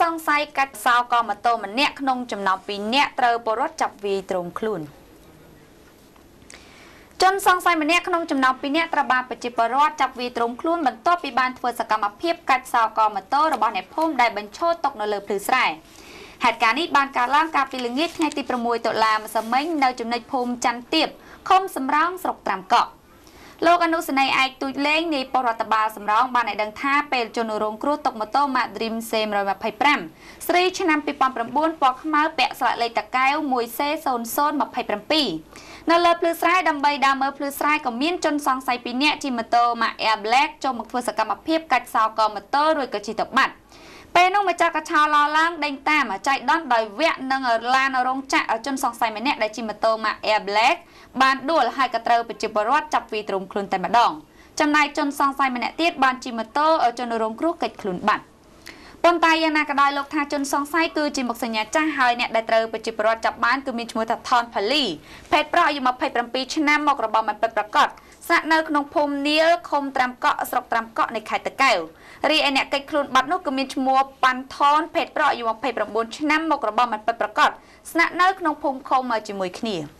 សង្ស័យកាត់សោកម៉ូតូម្នាក់ក្នុងចំណោម2នាក់ត្រូវពលរដ្ឋចាប់វាយទ្រង់ខ្លួនជនសង្ស័យម្នាក់ក្នុងចំណោម2នាក់ត្រូវបានប្រជាពលរដ្ឋចាប់វាយទ្រង់ខ្លួនបន្ទាប់ពីបានធ្វើសកម្មភាពកាច់សោកម៉ូតូរបស់អ្នកភូមិដែលបញ្ឈរទុកនៅលើភ្លឺស្រែហេតុការណ៍នេះបានកើតឡើងកាលពីល្ងាចថ្ងៃទី6តុលាម្សិលមិញនៅចំណុចភូមិច័ន្ទទៀបឃុំសំរោងស្រុកត្រាំកក់ លោកអនុសេនីយ៍ឯកទូចលេងនៃបរដ្ឋបាលសំរោងបានឲ្យដឹងថាពេលជនរងគ្រោះຕົកម៉ូតូ Mack Dream C125 ស្រីឆ្នាំ2009ពណ៌ខ្មៅពាក់ស្លាកលេខតកែវ 1C0027 នៅលើភ្លឺស្រែដើម្បីដើរមើលភ្លឺស្រែក៏មានជនសង្ស័យ2នាក់ជិះម៉ូតូ Mack Air Black ចូលមកធ្វើសកម្មភាពកាច់សោកម៉ូតូរួចក៏ជិះទៅបាត់ ពេលនោះម្ចាស់កឆោឡឡើងដេញតាមចៃដន្យដោយវគ្គនឹងឡានរោងចក្រជនសង្ស័យម្នាក់ដែលជិះម៉ូតូ Mack Air Black បានដួលហើយក៏ត្រូវប្រជាពលរដ្ឋចាប់វាយទ្រង់ខ្លួនតែម្ដងចំណែកជនសង្ស័យម្នាក់ទៀតបានជិះម៉ូតូជនរងគ្រោះកិច្ចខ្លួនបាត់ ប៉ុន្តែយ៉ាងណាក៏ដោយលោកថាជនសង្ស័យគឺជាមុខសញ្ញាចាស់ហើយអ្នកដែលត្រូវប្រជាពលរដ្ឋចាប់បានគឺមានឈ្មោះថាថនផាលីភេទប្រុសអាយុ27ឆ្នាំមករបស់មិនពិតប្រាកដស្នាក់នៅក្នុងភូមិនីលឃុំត្រាំកក់ស្រុកត្រាំកក់នៃខេត្តតាកែវរីឯអ្នកកិច្ចខ្លួនបាត់នោះគឺមានឈ្មោះប៉ាន់ថនភេទប្រុសអាយុ29ឆ្នាំមករបស់មិនពិតប្រាកដស្នាក់នៅក្នុងភូមិឃុំជាមួយគ្នា។